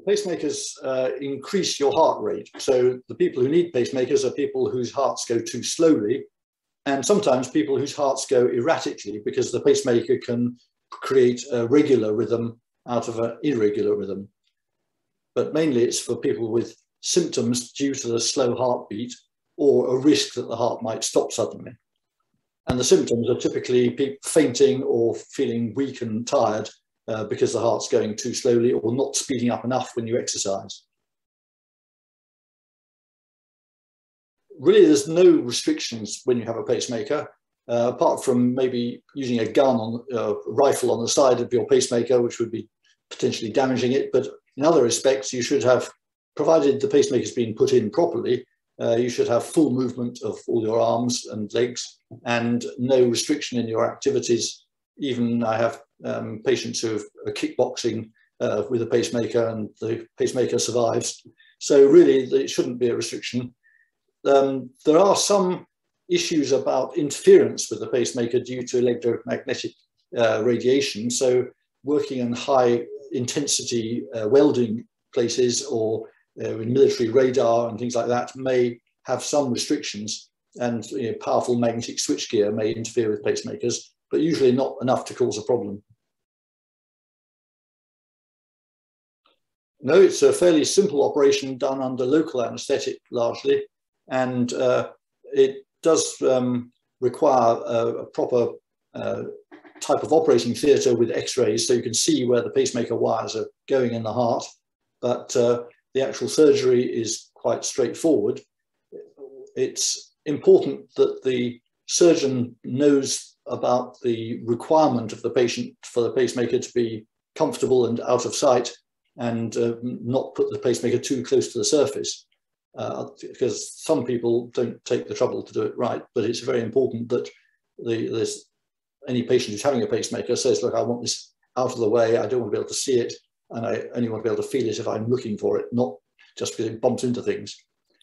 pacemakers uh, increase your heart rate. So the people who need pacemakers are people whose hearts go too slowly, and sometimes people whose hearts go erratically because the pacemaker can create a regular rhythm out of an irregular rhythm. But mainly it's for people with symptoms due to the slow heartbeat or a risk that the heart might stop suddenly. And the symptoms are typically fainting or feeling weak and tired uh, because the heart's going too slowly or not speeding up enough when you exercise. Really, there's no restrictions when you have a pacemaker, uh, apart from maybe using a gun on a uh, rifle on the side of your pacemaker, which would be potentially damaging it. But in other respects, you should have, provided the pacemaker has been put in properly, uh, you should have full movement of all your arms and legs and no restriction in your activities. Even I have um, patients who are kickboxing uh, with a pacemaker and the pacemaker survives. So really it shouldn't be a restriction. Um, there are some issues about interference with the pacemaker due to electromagnetic uh, radiation. So working in high intensity uh, welding places or uh, in military radar and things like that may have some restrictions and you know, powerful magnetic switchgear may interfere with pacemakers, but usually not enough to cause a problem. No, it's a fairly simple operation done under local anesthetic largely, and uh, it does um, require a, a proper uh, type of operating theatre with x-rays so you can see where the pacemaker wires are going in the heart, but uh, the actual surgery is quite straightforward. It's important that the surgeon knows about the requirement of the patient for the pacemaker to be comfortable and out of sight and uh, not put the pacemaker too close to the surface. Uh, because some people don't take the trouble to do it right, but it's very important that the, any patient who's having a pacemaker says, look, I want this out of the way, I don't want to be able to see it, and I only want to be able to feel it if I'm looking for it, not just because it bumps into things.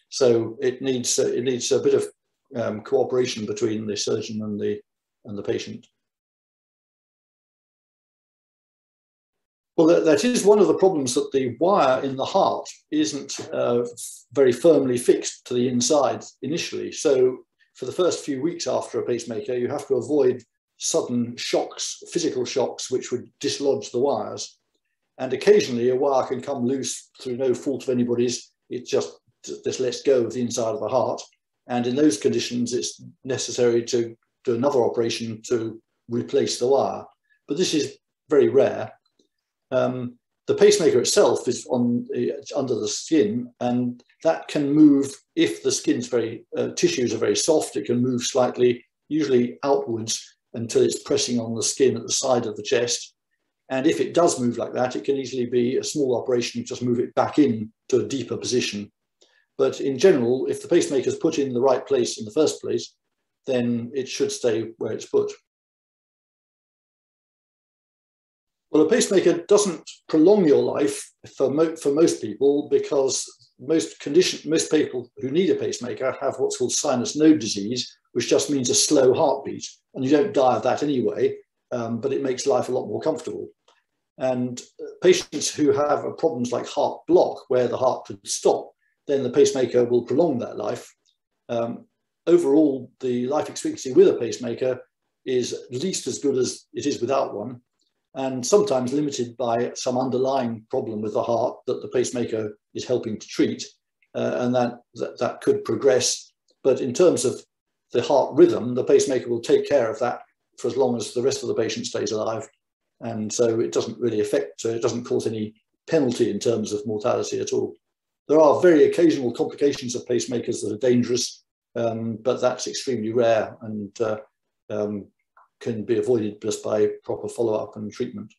So it needs, uh, it needs a bit of um, cooperation between the surgeon and the, and the patient. Well, that, that is one of the problems that the wire in the heart isn't uh, very firmly fixed to the inside initially. So for the first few weeks after a pacemaker, you have to avoid sudden shocks, physical shocks, which would dislodge the wires. And occasionally a wire can come loose through no fault of anybody's. It just, just lets go of the inside of the heart. And in those conditions, it's necessary to do another operation to replace the wire. But this is very rare. Um, the pacemaker itself is on under the skin, and that can move if the skin's very uh, tissues are very soft. It can move slightly, usually outwards, until it's pressing on the skin at the side of the chest. And if it does move like that, it can easily be a small operation, just move it back in to a deeper position. But in general, if the pacemaker is put in the right place in the first place, then it should stay where it's put. Well, a pacemaker doesn't prolong your life for, mo for most people because most condition, most people who need a pacemaker have what's called sinus node disease, which just means a slow heartbeat. And you don't die of that anyway, um, but it makes life a lot more comfortable. And patients who have problems like heart block, where the heart could stop, then the pacemaker will prolong that life. Um, overall, the life expectancy with a pacemaker is at least as good as it is without one and sometimes limited by some underlying problem with the heart that the pacemaker is helping to treat, uh, and that, that, that could progress. But in terms of the heart rhythm, the pacemaker will take care of that for as long as the rest of the patient stays alive. And so it doesn't really affect, so it doesn't cause any penalty in terms of mortality at all. There are very occasional complications of pacemakers that are dangerous, um, but that's extremely rare. And uh, um, can be avoided just by proper follow-up and treatment.